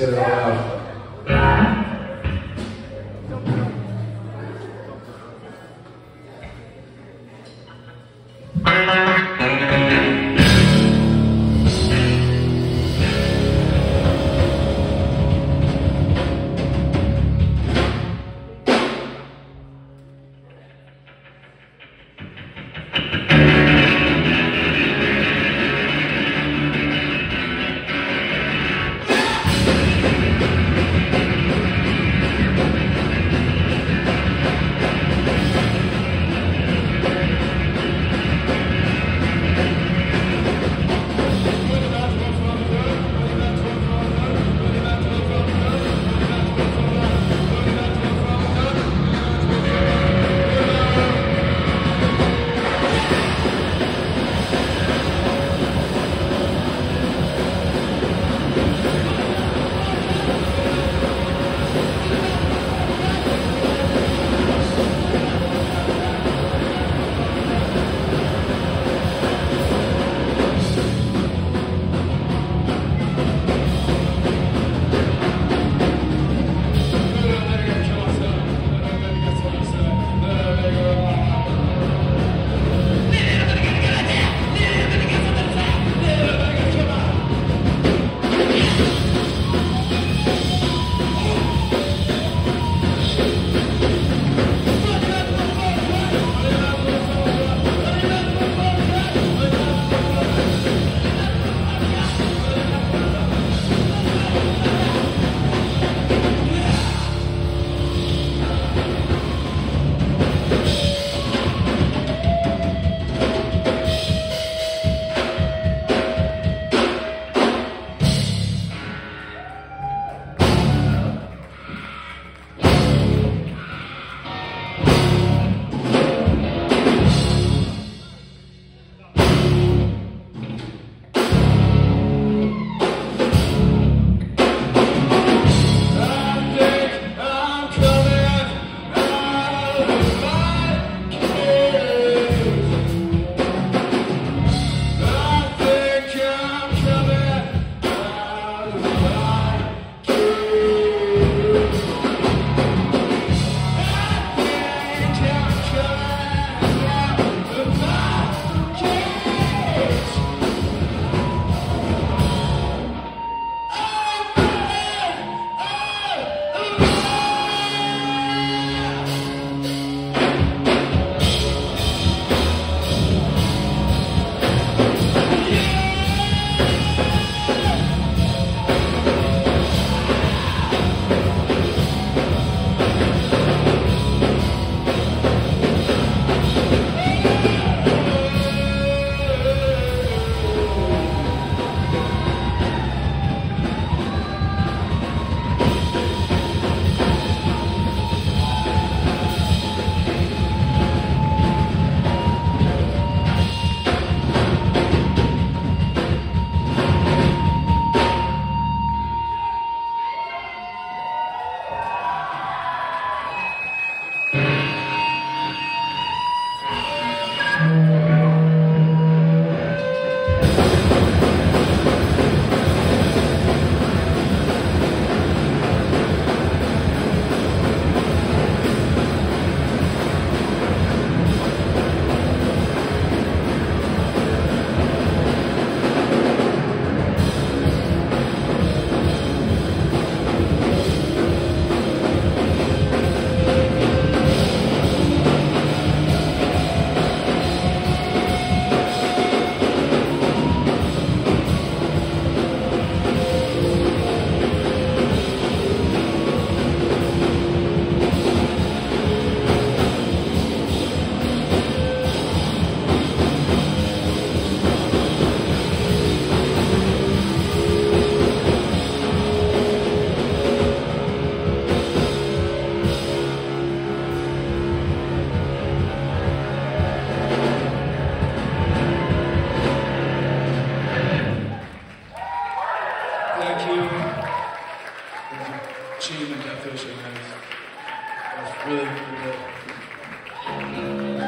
Let's get it all out. Thank you. Cheating and catfish, guys. Really, really good.